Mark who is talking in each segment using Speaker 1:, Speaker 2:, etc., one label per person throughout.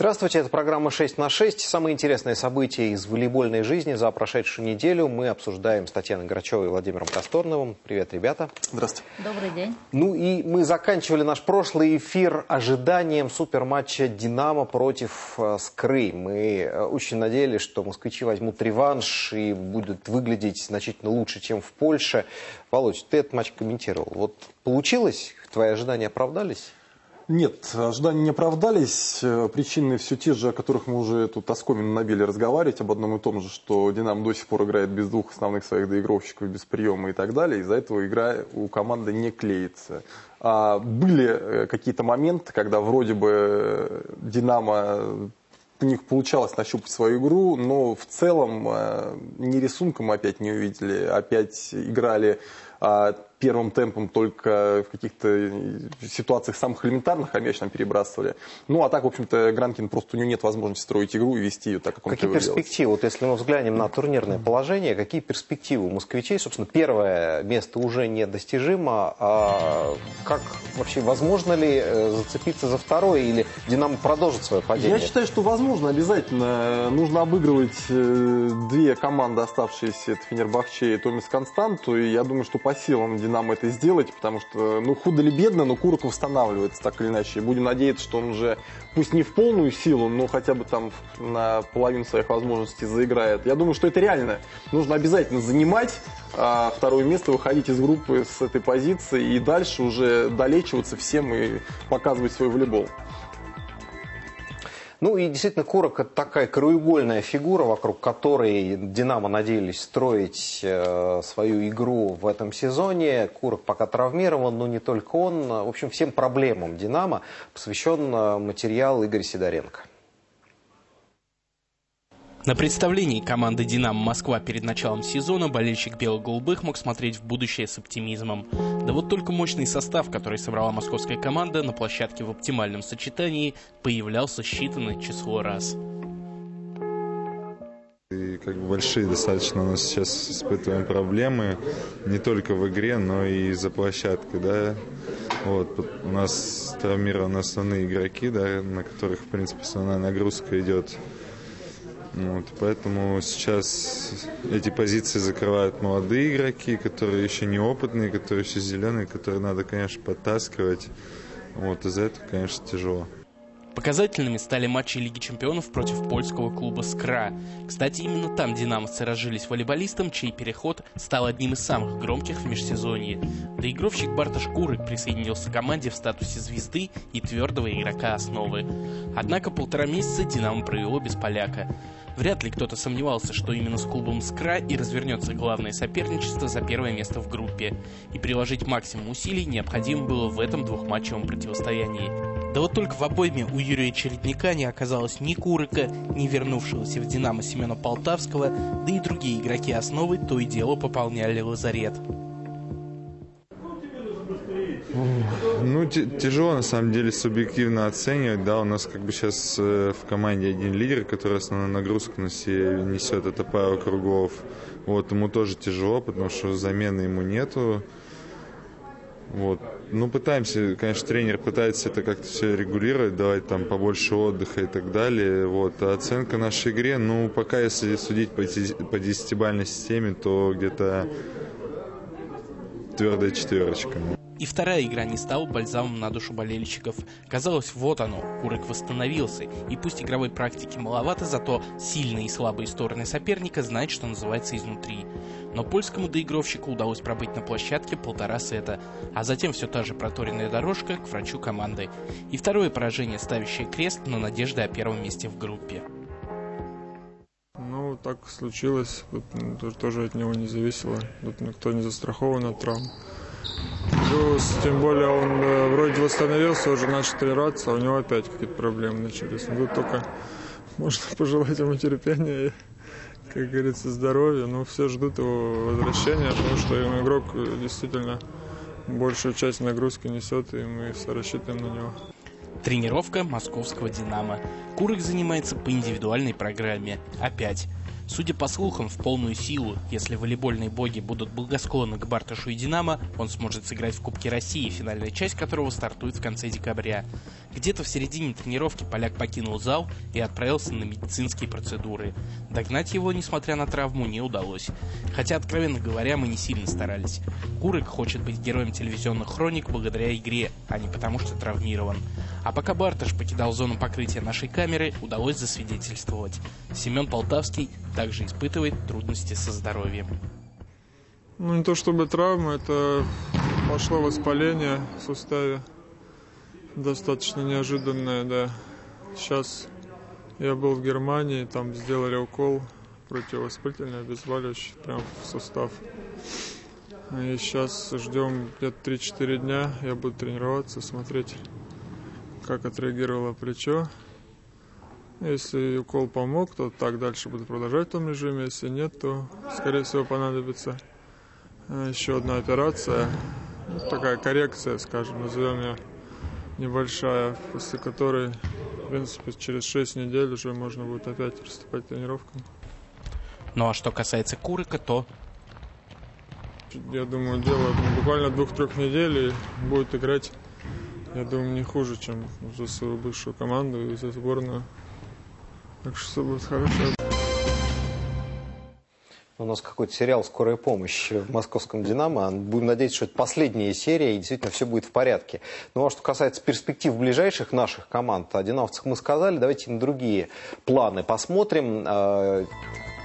Speaker 1: Здравствуйте, это программа 6 на 6. Самые интересные события из волейбольной жизни за прошедшую неделю мы обсуждаем с Татьяной Грачевой и Владимиром Косторновым. Привет, ребята.
Speaker 2: Здравствуйте.
Speaker 3: Добрый день.
Speaker 1: Ну и мы заканчивали наш прошлый эфир ожиданием суперматча «Динамо» против э, «Скры». Мы э, очень надеялись, что москвичи возьмут реванш и будут выглядеть значительно лучше, чем в Польше. Володь, ты этот матч комментировал. Вот получилось? Твои ожидания оправдались?
Speaker 2: Нет, ожидания не оправдались. Э, причины все те же, о которых мы уже тут оскомину набили разговаривать, об одном и том же, что «Динамо» до сих пор играет без двух основных своих доигровщиков, без приема и так далее. Из-за этого игра у команды не клеится. А были э, какие-то моменты, когда вроде бы «Динамо» у них получалось нащупать свою игру, но в целом э, ни рисунком опять не увидели, опять играли а, первым темпом только в каких-то ситуациях самых элементарных, а мяч нам перебрасывали. Ну, а так, в общем-то, Гранкин просто у него нет возможности строить игру и вести ее так, как он
Speaker 1: Какие перспективы?
Speaker 2: Делать.
Speaker 1: Вот если мы взглянем на турнирное положение, какие перспективы у москвичей? Собственно, первое место уже недостижимо. А как вообще, возможно ли э, зацепиться за второе или Динамо продолжит свое падение?
Speaker 2: Я считаю, что возможно, обязательно. Нужно обыгрывать э, две команды, оставшиеся, это Фенербахче и Томис Константу. И я думаю, что по силам Динамо это сделать, потому что, ну, худо ли бедно, но Курок восстанавливается так или иначе. Будем надеяться, что он уже, пусть не в полную силу, но хотя бы там на половину своих возможностей заиграет. Я думаю, что это реально. Нужно обязательно занимать а, второе место, выходить из группы с этой позиции и дальше уже долечиваться всем и показывать свой волейбол.
Speaker 1: Ну и действительно, Курок это такая краеугольная фигура, вокруг которой Динамо надеялись строить э, свою игру в этом сезоне. Курок пока травмирован, но не только он. В общем, всем проблемам Динамо посвящен э, материал Игоря Сидоренко.
Speaker 4: На представлении команды «Динамо Москва» перед началом сезона болельщик бело-голубых мог смотреть в будущее с оптимизмом. Да вот только мощный состав, который собрала московская команда на площадке в оптимальном сочетании, появлялся считанное число раз.
Speaker 5: И как бы большие достаточно у нас сейчас испытываем проблемы, не только в игре, но и за площадкой, да. Вот, у нас травмированы основные игроки, да, на которых, в принципе, основная нагрузка идет вот, поэтому сейчас эти позиции закрывают молодые игроки, которые еще не опытные, которые еще зеленые, которые надо, конечно, подтаскивать. Вот, из-за этого, конечно, тяжело.
Speaker 4: Показательными стали матчи Лиги чемпионов против польского клуба «Скра». Кстати, именно там динамовцы разжились волейболистом, чей переход стал одним из самых громких в межсезонье. Доигровщик Барташ Курык присоединился к команде в статусе звезды и твердого игрока основы. Однако полтора месяца «Динамо» провело без поляка. Вряд ли кто-то сомневался, что именно с клубом «Скра» и развернется главное соперничество за первое место в группе. И приложить максимум усилий необходимо было в этом двухматчевом противостоянии. Да вот только в обойме у Юрия Чередника не оказалось ни Курыка, ни вернувшегося в «Динамо» Семена Полтавского, да и другие игроки основы то и дело пополняли лазарет.
Speaker 5: Ну, тяжело на самом деле субъективно оценивать. Да, у нас как бы сейчас э, в команде один лидер, который основную нагрузку на себе несет, это Павел Кругов. Вот, ему тоже тяжело, потому что замены ему нету. Вот. Ну, пытаемся, конечно, тренер пытается это как-то все регулировать, давать там побольше отдыха и так далее. Вот. А оценка нашей игре, ну, пока если судить по, по десятибальной системе, то где-то твердая четверочка.
Speaker 4: И вторая игра не стала бальзамом на душу болельщиков. Казалось, вот оно, Курок восстановился, и пусть игровой практики маловато, зато сильные и слабые стороны соперника знают, что называется изнутри. Но польскому доигровщику удалось пробыть на площадке полтора сета, а затем все та же проторенная дорожка к врачу команды. И второе поражение, ставящее крест на надежды о первом месте в группе.
Speaker 6: Ну, так случилось. Тут тоже от него не зависело. Тут никто не застрахован от травм. Плюс, тем более, он э, вроде восстановился, уже начал тренироваться, а у него опять какие-то проблемы начались. Ну, только можно пожелать ему терпения и, как говорится, здоровья. Но все ждут его возвращения, потому что игрок действительно большую часть нагрузки несет, и мы все рассчитываем на него.
Speaker 4: Тренировка московского «Динамо». Курок занимается по индивидуальной программе. Опять. Судя по слухам, в полную силу, если волейбольные боги будут благосклонны к Барташу и Динамо, он сможет сыграть в Кубке России, финальная часть которого стартует в конце декабря. Где-то в середине тренировки поляк покинул зал и отправился на медицинские процедуры. Догнать его, несмотря на травму, не удалось. Хотя, откровенно говоря, мы не сильно старались. Курык хочет быть героем телевизионных хроник благодаря игре, а не потому что травмирован. А пока Барташ покидал зону покрытия нашей камеры, удалось засвидетельствовать. Семен Полтавский также испытывает трудности со здоровьем.
Speaker 6: Ну, не то чтобы травма, это пошло воспаление в суставе. Достаточно неожиданное, да. Сейчас я был в Германии, там сделали укол противовоспалительный, обезболивающий, прям в сустав. И сейчас ждем где-то 3-4 дня, я буду тренироваться, смотреть, как отреагировало плечо. Если укол помог, то так дальше буду продолжать в том режиме. Если нет, то, скорее всего, понадобится э, еще одна операция. Ну, такая коррекция, скажем, назовем ее небольшая, после которой, в принципе, через 6 недель уже можно будет опять приступать к тренировкам.
Speaker 4: Ну а что касается Курика, то...
Speaker 6: Я думаю, дело буквально двух-трех недель и будет играть, я думаю, не хуже, чем за свою бывшую команду и за сборную. Так что все будет хорошо.
Speaker 1: У нас какой-то сериал «Скорая помощь» в московском «Динамо». Будем надеяться, что это последняя серия, и действительно все будет в порядке. Ну а что касается перспектив ближайших наших команд, о «Динамовцах» мы сказали, давайте на другие планы посмотрим.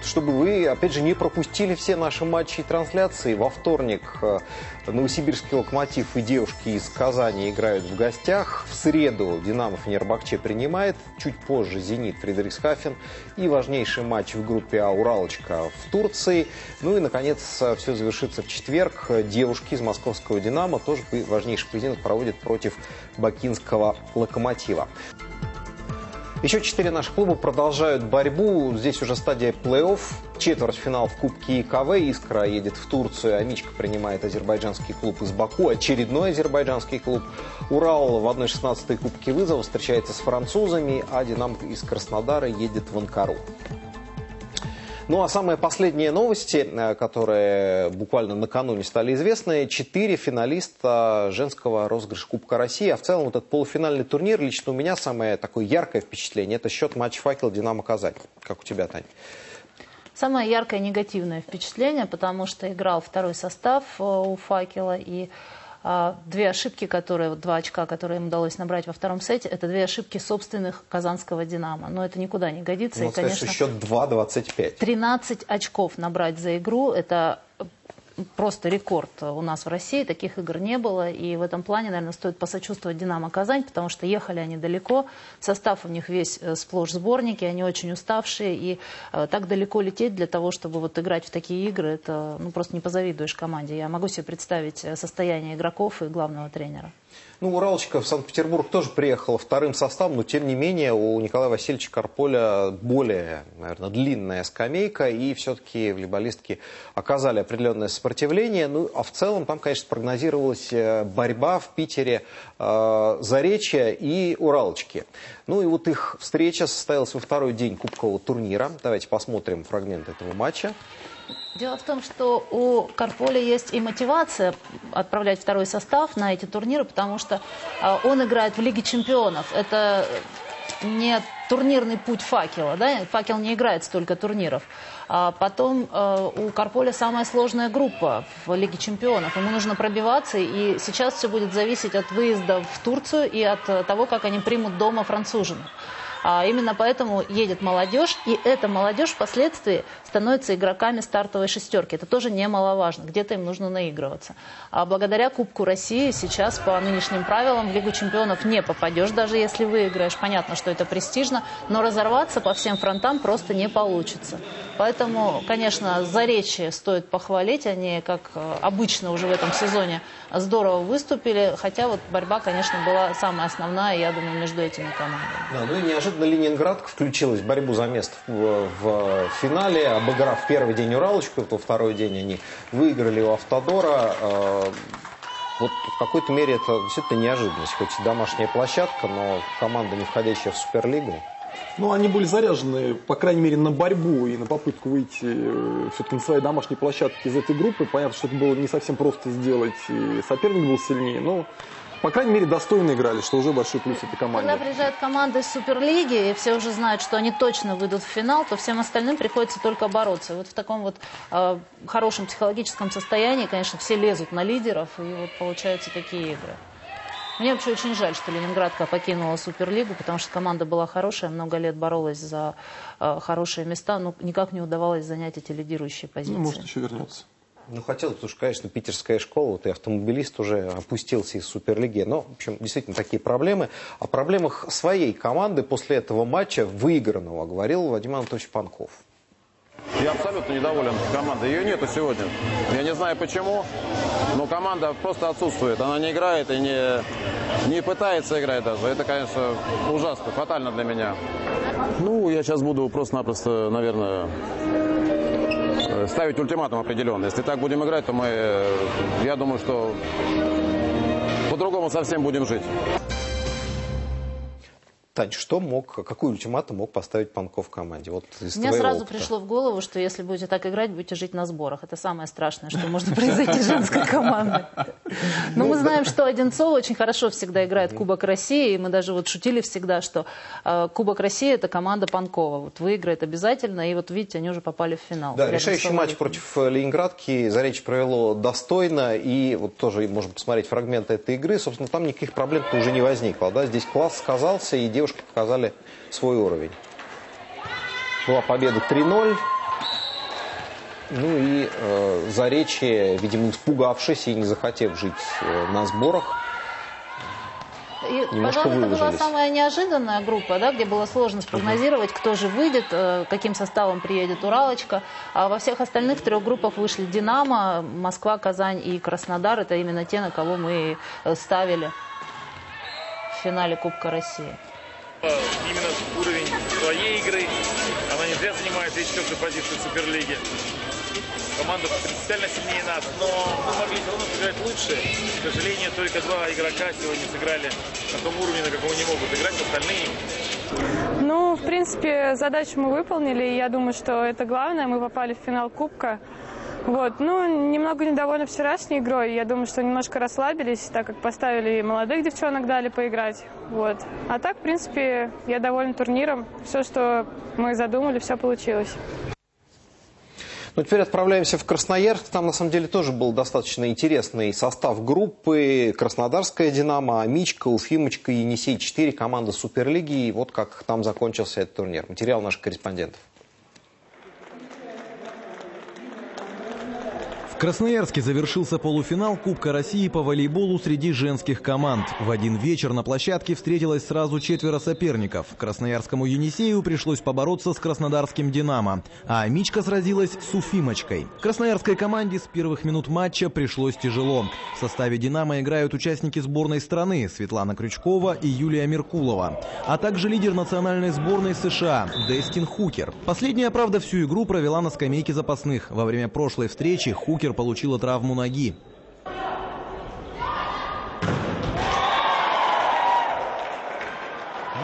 Speaker 1: Чтобы вы, опять же, не пропустили все наши матчи и трансляции. Во вторник э, Новосибирский локомотив и девушки из Казани играют в гостях. В среду Динамо Фенербахче принимает. Чуть позже Зенит Фридрихсхафен. И важнейший матч в группе А Уралочка в Турции. Ну и, наконец, все завершится в четверг. Девушки из московского Динамо тоже важнейший поединок проводят против бакинского локомотива. Еще четыре наших клуба продолжают борьбу. Здесь уже стадия плей-офф. Четвертьфинал в Кубке КВ. Искра едет в Турцию. Амичка принимает азербайджанский клуб из Баку. Очередной азербайджанский клуб. Урал в 1-16 Кубке вызова встречается с французами. А Динамо из Краснодара едет в Анкару. Ну а самые последние новости, э, которые буквально накануне стали известны, четыре финалиста женского розыгрыша Кубка России. А в целом вот этот полуфинальный турнир, лично у меня самое такое яркое впечатление, это счет матча «Факел» «Динамо Казань». Как у тебя, Таня?
Speaker 3: Самое яркое негативное впечатление, потому что играл второй состав э, у «Факела», и две ошибки, которые, два очка, которые им удалось набрать во втором сете, это две ошибки собственных казанского «Динамо». Но это никуда не годится.
Speaker 1: Ну, и, конечно, счет 2-25.
Speaker 3: 13 очков набрать за игру – это просто рекорд у нас в России, таких игр не было. И в этом плане, наверное, стоит посочувствовать «Динамо Казань», потому что ехали они далеко. Состав у них весь э, сплошь сборники, они очень уставшие. И э, так далеко лететь для того, чтобы вот играть в такие игры, это ну, просто не позавидуешь команде. Я могу себе представить э, состояние игроков и главного тренера.
Speaker 1: Ну, Уралочка в Санкт-Петербург тоже приехала вторым составом, но тем не менее у Николая Васильевича Карполя более, наверное, длинная скамейка, и все-таки волейболистки оказали определенное сопротивление. Ну, а в целом там, конечно, прогнозировалась э, борьба в Питере э, Заречья и Уралочки. Ну и вот их встреча состоялась во второй день кубкового турнира. Давайте посмотрим фрагмент этого матча.
Speaker 3: Дело в том, что у Карполя есть и мотивация отправлять второй состав на эти турниры, потому что а, он играет в Лиге чемпионов. Это не турнирный путь факела. Да? Факел не играет столько турниров. А потом э, у Карполя самая сложная группа в Лиге чемпионов. Ему нужно пробиваться, и сейчас все будет зависеть от выезда в Турцию и от того, как они примут дома француженов. А именно поэтому едет молодежь, и эта молодежь впоследствии становится игроками стартовой шестерки. Это тоже немаловажно, где-то им нужно наигрываться. А благодаря Кубку России сейчас по нынешним правилам в Лигу чемпионов не попадешь, даже если выиграешь. Понятно, что это престижно, но разорваться по всем фронтам просто не получится. Поэтому, конечно, Заречье стоит похвалить. Они, как э, обычно уже в этом сезоне, здорово выступили. Хотя вот борьба, конечно, была самая основная, я думаю, между этими командами.
Speaker 1: Да, ну и неожиданно Ленинград включилась в борьбу за место в, в финале, обыграв первый день Уралочку, то второй день они выиграли у Автодора. Э, вот в какой-то мере это действительно неожиданность. Хоть и домашняя площадка, но команда, не входящая в Суперлигу.
Speaker 2: Ну, они были заряжены, по крайней мере, на борьбу и на попытку выйти э, все-таки на своей домашней площадке из этой группы. Понятно, что это было не совсем просто сделать, и соперник был сильнее, но, по крайней мере, достойно играли, что уже большой плюс этой команде.
Speaker 3: Когда приезжают команды из Суперлиги, и все уже знают, что они точно выйдут в финал, то всем остальным приходится только бороться. Вот в таком вот э, хорошем психологическом состоянии, конечно, все лезут на лидеров, и вот получаются такие игры. Мне вообще очень жаль, что Ленинградка покинула Суперлигу, потому что команда была хорошая, много лет боролась за э, хорошие места, но никак не удавалось занять эти лидирующие позиции.
Speaker 2: Ну, может, еще вернется.
Speaker 1: Ну, хотел, потому что, конечно, питерская школа, вот и автомобилист уже опустился из Суперлиги. Но, в общем, действительно, такие проблемы. О проблемах своей команды после этого матча, выигранного, говорил Владимир Анатольевич Панков.
Speaker 7: Я абсолютно недоволен командой. Ее нету сегодня. Я не знаю почему, но команда просто отсутствует. Она не играет и не, не пытается играть даже. Это, конечно, ужасно, фатально для меня. Ну, я сейчас буду просто-напросто, наверное, ставить ультиматум определенный. Если так будем играть, то мы, э, я думаю, что по-другому совсем будем жить.
Speaker 1: Тань, что мог, какой ультиматум мог поставить Панков команде? Вот из
Speaker 3: Мне сразу
Speaker 1: опыта.
Speaker 3: пришло в голову, что если будете так играть, будете жить на сборах. Это самое страшное, что может произойти с женской командой. Но мы что Одинцова очень хорошо всегда играет Кубок России. И мы даже вот шутили всегда, что э, Кубок России это команда Панкова. Вот выиграет обязательно. И вот видите, они уже попали в финал.
Speaker 1: Да, решающий матч против э, Ленинградки Заречье провело достойно. И вот тоже можем посмотреть фрагменты этой игры. Собственно, там никаких проблем-то уже не возникло. Да? Здесь класс сказался, и девушки показали свой уровень. Была победа 3-0. Ну и э, Заречье, видимо, испугавшись и не захотев жить э, на сборах,
Speaker 3: И,
Speaker 1: немножко
Speaker 3: пожалуй, это была
Speaker 1: выложились.
Speaker 3: самая неожиданная группа, да, где было сложно спрогнозировать, кто же выйдет, э, каким составом приедет Уралочка. А во всех остальных трех группах вышли Динамо, Москва, Казань и Краснодар. Это именно те, на кого мы э, ставили в финале Кубка России.
Speaker 8: именно уровень своей игры. Она не зря занимает третью четвертую позицию в Суперлиге. Команда принципиально сильнее нас, но мы могли все равно сыграть лучше. К сожалению, только два игрока сегодня сыграли на том уровне, на каком они могут играть, остальные
Speaker 9: Ну, в принципе, задачу мы выполнили, и я думаю, что это главное. Мы попали в финал Кубка. Вот. Ну, немного недовольна вчерашней игрой. Я думаю, что немножко расслабились, так как поставили молодых девчонок, дали поиграть. Вот. А так, в принципе, я довольна турниром. Все, что мы задумали, все получилось.
Speaker 1: Ну, теперь отправляемся в Красноярск. Там, на самом деле, тоже был достаточно интересный состав группы. Краснодарская «Динамо», Амичка, Уфимочка, Енисей. Четыре команды Суперлиги. И вот как там закончился этот турнир. Материал наших корреспондентов.
Speaker 10: В Красноярске завершился полуфинал Кубка России по волейболу среди женских команд. В один вечер на площадке встретилось сразу четверо соперников. Красноярскому Енисею пришлось побороться с краснодарским «Динамо», а Мичка сразилась с Уфимочкой. Красноярской команде с первых минут матча пришлось тяжело. В составе «Динамо» играют участники сборной страны Светлана Крючкова и Юлия Меркулова, а также лидер национальной сборной США Дестин Хукер. Последняя, правда, всю игру провела на скамейке запасных. Во время прошлой встречи Хукер получила травму ноги.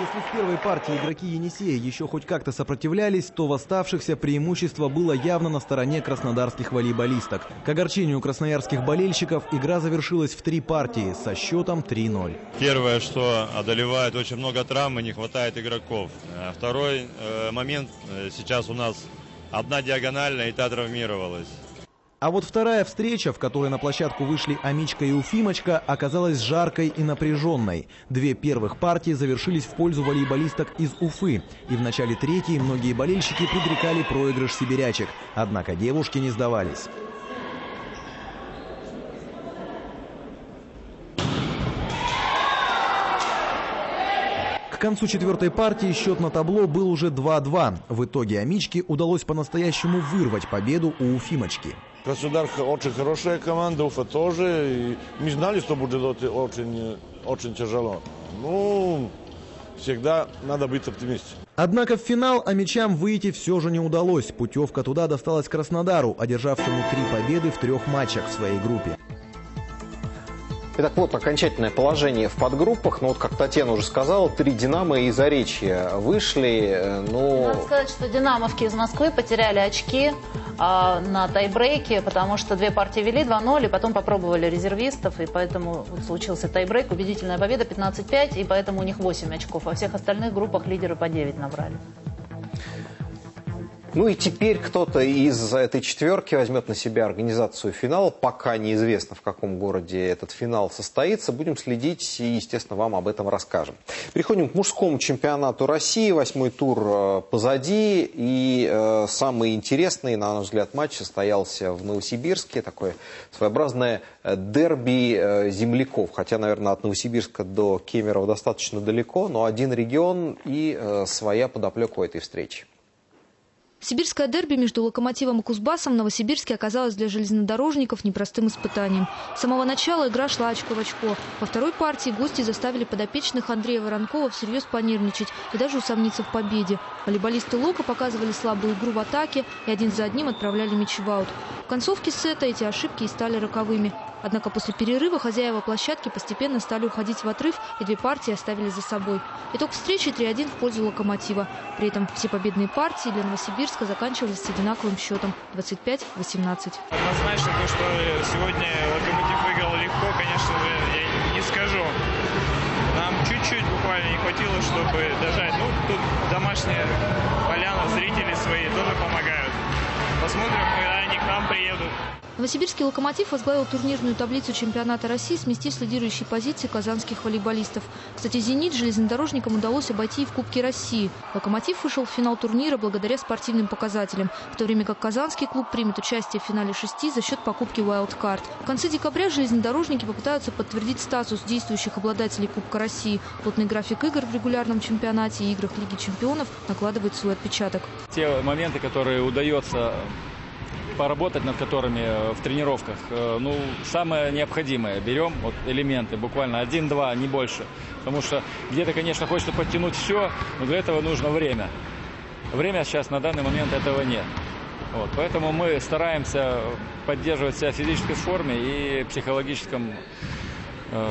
Speaker 10: Если в первой партии игроки Енисея еще хоть как-то сопротивлялись, то в оставшихся преимущество было явно на стороне краснодарских волейболисток. К огорчению красноярских болельщиков игра завершилась в три партии со счетом 3-0.
Speaker 11: Первое, что одолевает очень много травм и не хватает игроков. Э, Второй э, момент, э, сейчас у нас одна диагональная и та травмировалась.
Speaker 10: А вот вторая встреча, в которой на площадку вышли Амичка и Уфимочка, оказалась жаркой и напряженной. Две первых партии завершились в пользу волейболисток из Уфы. И в начале третьей многие болельщики предрекали проигрыш сибирячек. Однако девушки не сдавались. К концу четвертой партии счет на табло был уже 2-2. В итоге Амичке удалось по-настоящему вырвать победу у Уфимочки.
Speaker 12: Краснодар очень хорошая команда, Уфа тоже. И мы знали, что будет очень, очень тяжело. Ну, всегда надо быть оптимистом.
Speaker 10: Однако в финал амичам выйти все же не удалось. Путевка туда досталась Краснодару, одержавшему три победы в трех матчах в своей группе.
Speaker 1: Итак, вот окончательное положение в подгруппах. Ну вот, как Татьяна уже сказала, три «Динамо» и «Заречье» вышли. Ну...
Speaker 3: Надо сказать, что «Динамовки» из Москвы потеряли очки а, на тайбрейке, потому что две партии вели 2-0, и потом попробовали резервистов, и поэтому вот случился тайбрейк, убедительная победа 15-5, и поэтому у них 8 очков. Во всех остальных группах лидеры по 9 набрали.
Speaker 1: Ну и теперь кто-то из этой четверки возьмет на себя организацию финала. Пока неизвестно, в каком городе этот финал состоится. Будем следить и, естественно, вам об этом расскажем. Переходим к мужскому чемпионату России. Восьмой тур э, позади. И э, самый интересный, на наш взгляд, матч состоялся в Новосибирске. Такое своеобразное э, дерби э, земляков. Хотя, наверное, от Новосибирска до Кемерово достаточно далеко. Но один регион и э, своя подоплека у этой встречи.
Speaker 13: Сибирское дерби между «Локомотивом» и «Кузбассом» в Новосибирске оказалось для железнодорожников непростым испытанием. С самого начала игра шла очко в очко. Во второй партии гости заставили подопечных Андрея Воронкова всерьез понервничать и даже усомниться в победе. Волейболисты «Лока» показывали слабую игру в атаке и один за одним отправляли мячи в аут. В концовке сета эти ошибки и стали роковыми. Однако после перерыва хозяева площадки постепенно стали уходить в отрыв, и две партии оставили за собой. Итог встречи 3-1 в пользу «Локомотива». При этом все победные партии для Новосибирска заканчивались с одинаковым счетом 25-18.
Speaker 14: Однозначно то, что сегодня «Локомотив» выиграл легко, конечно я не скажу. Нам чуть-чуть буквально не хватило, чтобы дожать. Ну, тут домашняя поляна, зрители свои тоже помогают. Посмотрим, когда они к нам приедут.
Speaker 13: Новосибирский «Локомотив» возглавил турнирную таблицу чемпионата России, сместив с позиции казанских волейболистов. Кстати, «Зенит» железнодорожникам удалось обойти и в Кубке России. «Локомотив» вышел в финал турнира благодаря спортивным показателям, в то время как казанский клуб примет участие в финале шести за счет покупки «Wildcard». В конце декабря железнодорожники попытаются подтвердить статус действующих обладателей Кубка России. Плотный график игр в регулярном чемпионате и играх Лиги чемпионов накладывает свой отпечаток.
Speaker 15: Те моменты, которые удается поработать над которыми э, в тренировках. Э, ну, самое необходимое. Берем вот элементы, буквально один-два, не больше. Потому что где-то, конечно, хочется подтянуть все, но для этого нужно время. Время сейчас на данный момент этого нет. Вот, поэтому мы стараемся поддерживать себя в физической форме и психологическом, э,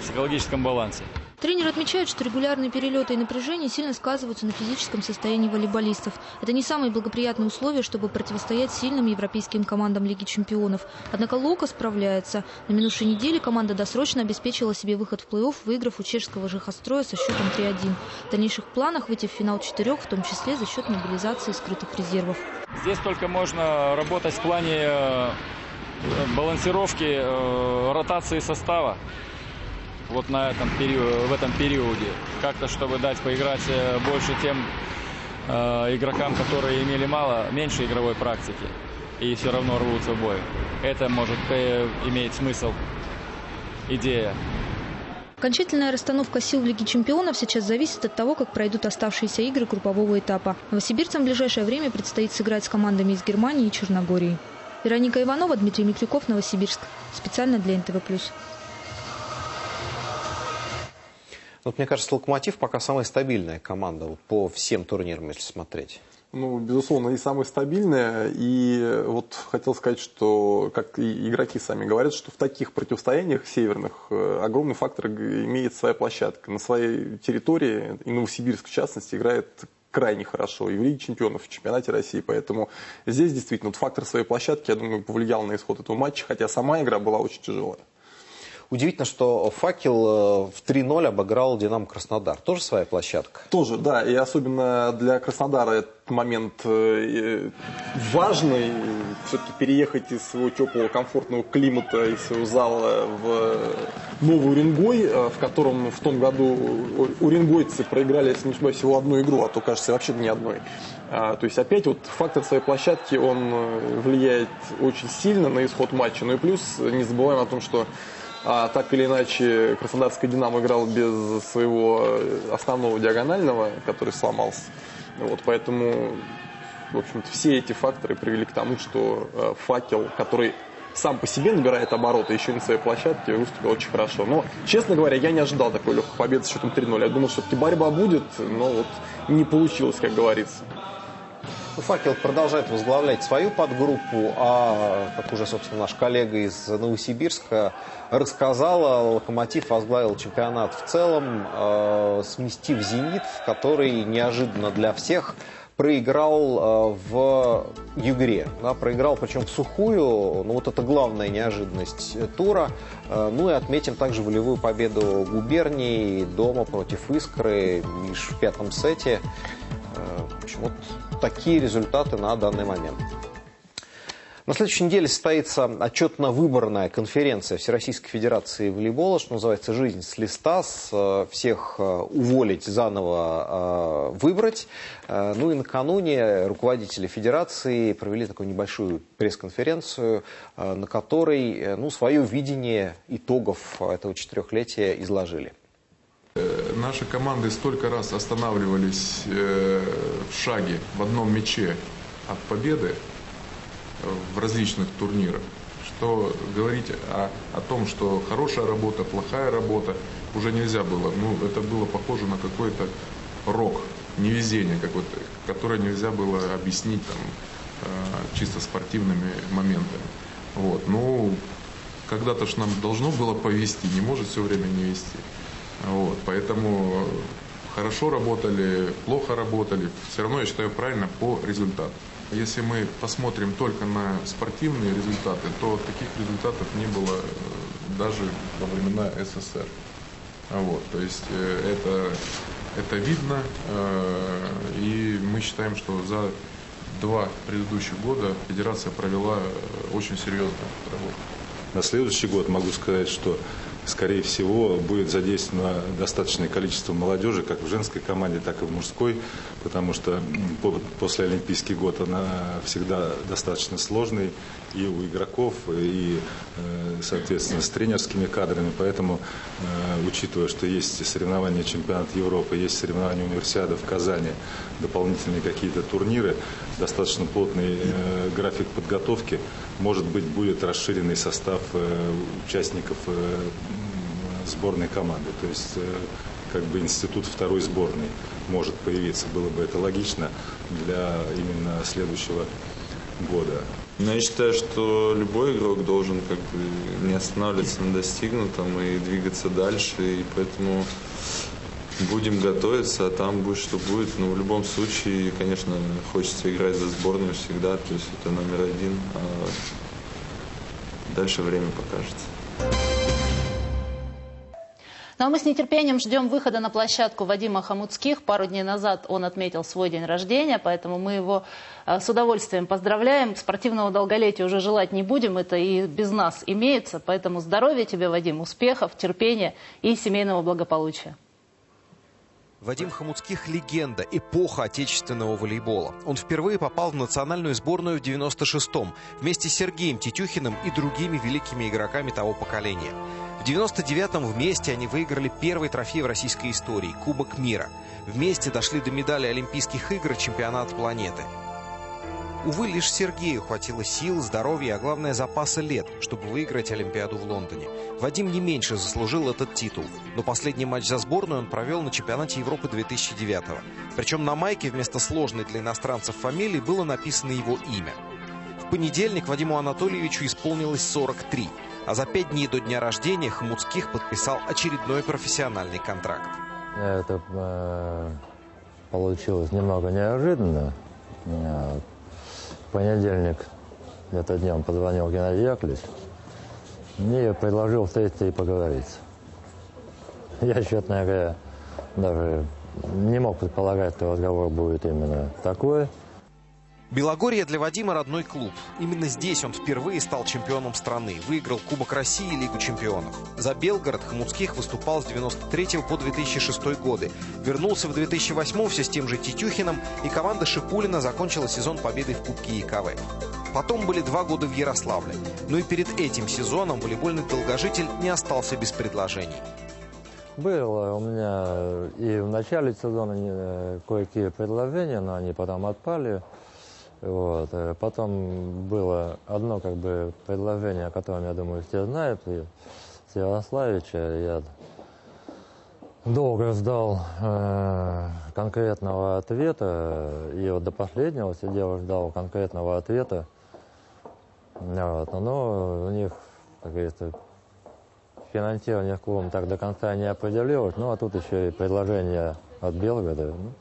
Speaker 15: психологическом балансе.
Speaker 13: Тренер отмечает, что регулярные перелеты и напряжение сильно сказываются на физическом состоянии волейболистов. Это не самые благоприятные условия, чтобы противостоять сильным европейским командам Лиги чемпионов. Однако Лока справляется. На минувшей неделе команда досрочно обеспечила себе выход в плей-офф, выиграв у чешского Жихостроя со счетом 3-1. В дальнейших планах выйти в финал четырех, в том числе за счет мобилизации скрытых резервов.
Speaker 15: Здесь только можно работать в плане э, балансировки э, ротации состава вот на этом периоде, в этом периоде. Как-то, чтобы дать поиграть э, больше тем э, игрокам, которые имели мало, меньше игровой практики и все равно рвутся в бой. Это может э, иметь смысл, идея.
Speaker 13: Окончательная расстановка сил в Лиге чемпионов сейчас зависит от того, как пройдут оставшиеся игры группового этапа. Новосибирцам в ближайшее время предстоит сыграть с командами из Германии и Черногории. Вероника Иванова, Дмитрий Миклюков, Новосибирск. Специально для НТВ+.
Speaker 1: Вот мне кажется, Локомотив пока самая стабильная команда вот, по всем турнирам, если смотреть.
Speaker 2: Ну, безусловно, и самая стабильная. И вот хотел сказать, что, как и игроки сами говорят, что в таких противостояниях северных э, огромный фактор имеет своя площадка. На своей территории, и Новосибирск в частности, играет крайне хорошо и в Лиге чемпионов, в чемпионате России. Поэтому здесь действительно вот фактор своей площадки, я думаю, повлиял на исход этого матча, хотя сама игра была очень тяжелая.
Speaker 1: Удивительно, что «Факел» э, в 3-0 обыграл «Динамо Краснодар». Тоже своя площадка?
Speaker 2: Тоже, да. И особенно для Краснодара этот момент э, важный. Все-таки переехать из своего теплого, комфортного климата, из своего зала в новый Уренгой, э, в котором в том году уренгойцы проиграли, если не ошибаюсь, всего одну игру, а то, кажется, вообще ни одной. А, то есть опять вот фактор своей площадки, он влияет очень сильно на исход матча. Ну и плюс не забываем о том, что а так или иначе, Краснодарская «Динамо» играл без своего э, основного диагонального, который сломался. Вот, поэтому, в общем-то, все эти факторы привели к тому, что э, «Факел», который сам по себе набирает обороты, еще на своей площадке выступил очень хорошо. Но, честно говоря, я не ожидал такой легкой победы с счетом 3-0. Я думал, что все-таки борьба будет, но вот не получилось, как говорится.
Speaker 1: Факел продолжает возглавлять свою подгруппу, а, как уже, собственно, наш коллега из Новосибирска рассказал, Локомотив возглавил чемпионат в целом, э, сместив «Зенит», который неожиданно для всех проиграл э, в Югре. Да, проиграл причем в сухую, ну вот это главная неожиданность тура. Э, ну и отметим также волевую победу губернии дома против Искры лишь в пятом сете. Э, вот такие результаты на данный момент. На следующей неделе состоится отчетно-выборная конференция Всероссийской Федерации волейбола, что называется «Жизнь с листа». С всех уволить, заново выбрать. Ну и накануне руководители Федерации провели такую небольшую пресс-конференцию, на которой ну, свое видение итогов этого четырехлетия изложили.
Speaker 16: Наши команды столько раз останавливались в шаге, в одном мяче от победы, в различных турнирах, что говорить о, о том, что хорошая работа, плохая работа, уже нельзя было. Ну, это было похоже на какой-то рок, невезение какое-то, которое нельзя было объяснить там, э, чисто спортивными моментами. Вот. Ну, когда-то ж нам должно было повести, не может все время не вести. Вот. Поэтому хорошо работали, плохо работали, все равно я считаю правильно по результату. Если мы посмотрим только на спортивные результаты, то таких результатов не было даже во времена СССР. Вот, то есть это, это видно, и мы считаем, что за два предыдущих года федерация провела очень серьезную работу.
Speaker 17: На следующий год могу сказать, что скорее всего, будет задействовано достаточное количество молодежи, как в женской команде, так и в мужской, потому что после Олимпийский год она всегда достаточно сложный и у игроков, и, соответственно, с тренерскими кадрами. Поэтому, учитывая, что есть соревнования чемпионат Европы, есть соревнования универсиады в Казани, дополнительные какие-то турниры, достаточно плотный график подготовки, может быть, будет расширенный состав участников сборной команды. То есть как бы институт второй сборной может появиться. Было бы это логично для именно следующего года.
Speaker 5: Но я считаю, что любой игрок должен как бы не останавливаться на достигнутом и двигаться дальше. И поэтому будем готовиться, а там будет что будет. Но в любом случае, конечно, хочется играть за сборную всегда. То есть это номер один. А дальше время покажет.
Speaker 3: Ну а мы с нетерпением ждем выхода на площадку Вадима Хамутских. Пару дней назад он отметил свой день рождения, поэтому мы его с удовольствием поздравляем. Спортивного долголетия уже желать не будем, это и без нас имеется. Поэтому здоровья тебе, Вадим, успехов, терпения и семейного благополучия.
Speaker 1: Вадим Хамутских – легенда, эпоха отечественного волейбола. Он впервые попал в национальную сборную в 96-м вместе с Сергеем Тетюхиным и другими великими игроками того поколения. В 99-м вместе они выиграли первый трофей в российской истории – Кубок мира. Вместе дошли до медали Олимпийских игр и чемпионата планеты. Увы, лишь Сергею хватило сил, здоровья, а главное запаса лет, чтобы выиграть Олимпиаду в Лондоне. Вадим не меньше заслужил этот титул, но последний матч за сборную он провел на чемпионате Европы 2009 -го. Причем на майке вместо сложной для иностранцев фамилии было написано его имя. В понедельник Вадиму Анатольевичу исполнилось 43, а за пять дней до дня рождения Хмутских подписал очередной профессиональный контракт.
Speaker 18: Это э, получилось немного неожиданно. Понедельник, это днем, позвонил Геннадий Яковлевич и предложил встретиться и поговорить. Я, честно говоря, даже не мог предполагать, что разговор будет именно такой.
Speaker 1: Белогорье для Вадима родной клуб. Именно здесь он впервые стал чемпионом страны. Выиграл Кубок России и Лигу чемпионов. За Белгород Хмутских выступал с 93 по 2006 годы. Вернулся в 2008 все с тем же Тетюхиным, и команда Шипулина закончила сезон победой в Кубке ИКВ. Потом были два года в Ярославле. Но и перед этим сезоном волейбольный долгожитель не остался без предложений.
Speaker 18: Было у меня и в начале сезона кое-какие предложения, но они потом отпали. Вот. Потом было одно как бы предложение, о котором, я думаю, все знают, с Ярославича. Я долго ждал э, конкретного ответа, и вот до последнего сидел, ждал конкретного ответа. Вот, но у них, как говорится, финансирование клубом так до конца не определилось. Ну, а тут еще и предложение от Белгорода. Ну,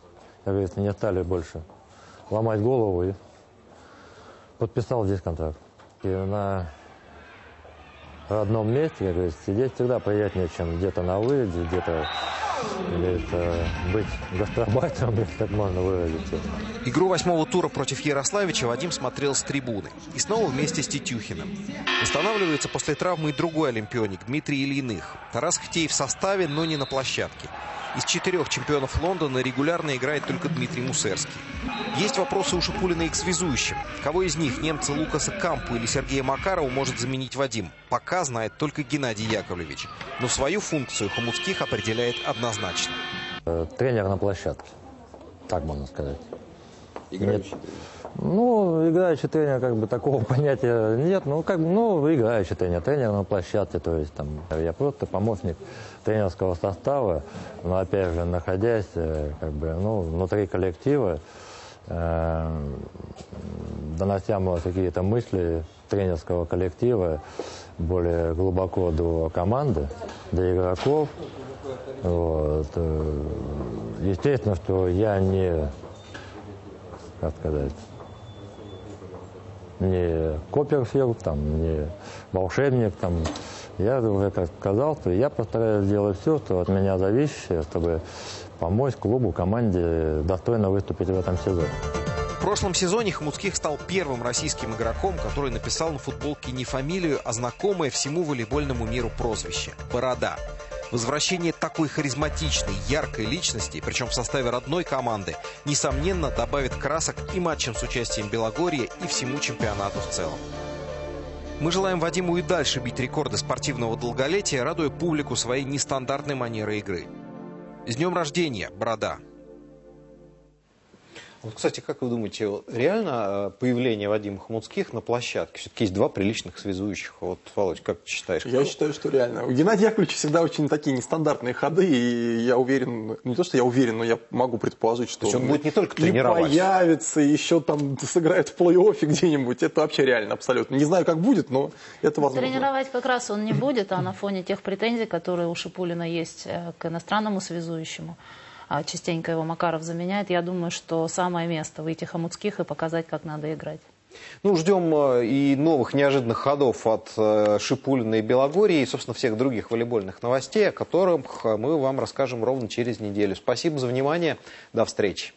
Speaker 18: как говорится, не стали больше ломать голову и подписал здесь контракт. И на родном месте, как говорится, сидеть всегда приятнее, чем где-то на выезде, где-то быть гастробайтером, если так можно выразиться.
Speaker 1: Игру восьмого тура против Ярославича Вадим смотрел с трибуны. И снова вместе с Тетюхиным. Восстанавливается после травмы и другой олимпионик Дмитрий Ильиных. Тарас Хтеев в составе, но не на площадке. Из четырех чемпионов Лондона регулярно играет только Дмитрий Мусерский. Есть вопросы у Шипулина и к связующим. Кого из них, немца Лукаса Кампу или Сергея Макарова, может заменить Вадим? Пока знает только Геннадий Яковлевич. Но свою функцию Хомутских определяет однозначно.
Speaker 18: Э, тренер на площадке, так можно сказать. Играющий тренер? Ну, играющий тренер, как бы такого понятия нет. Ну, как ну, играющий тренер, тренер на площадке, то есть там я просто помощник тренерского состава, но опять же, находясь, э, как бы, ну, внутри коллектива, э, донося, какие-то мысли тренерского коллектива более глубоко до команды, до игроков. Вот. Э, естественно, что я не, как сказать, не Копперфилд, там, не волшебник. Там. Я уже как сказал, что я постараюсь сделать все, что от меня зависящее, чтобы помочь клубу, команде достойно выступить в этом сезоне.
Speaker 1: В прошлом сезоне Хмутских стал первым российским игроком, который написал на футболке не фамилию, а знакомое всему волейбольному миру прозвище – «Борода». Возвращение такой харизматичной, яркой личности, причем в составе родной команды, несомненно добавит красок и матчам с участием Белогорья, и всему чемпионату в целом. Мы желаем Вадиму и дальше бить рекорды спортивного долголетия, радуя публику своей нестандартной манерой игры. С днем рождения, борода! Вот, кстати, как вы думаете, реально э, появление Вадима Хмутских на площадке? Все-таки есть два приличных связующих. Вот, Володь, как ты считаешь?
Speaker 2: Я считаю, что реально. У Геннадия Яковлевича всегда очень такие нестандартные ходы, и я уверен, не то, что я уверен, но я могу предположить, что
Speaker 1: он, он будет не только
Speaker 2: тренировать. И появится, и еще там сыграет в плей-оффе где-нибудь. Это вообще реально абсолютно. Не знаю, как будет, но это возможно.
Speaker 3: Тренировать как раз он не будет, а на фоне тех претензий, которые у Шипулина есть э, к иностранному связующему. А частенько его Макаров заменяет. Я думаю, что самое место выйти хомутских и показать, как надо играть.
Speaker 1: Ну, ждем э, и новых неожиданных ходов от э, Шипулина и Белогории, и, собственно, всех других волейбольных новостей, о которых мы вам расскажем ровно через неделю. Спасибо за внимание. До встречи.